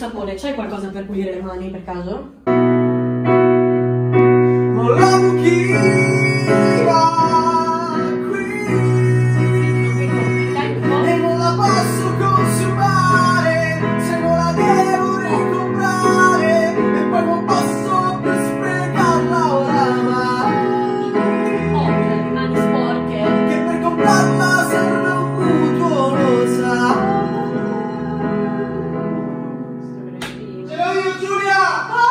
sapone, c'hai qualcosa per pulire le mani per caso? 加油，朱莉亚！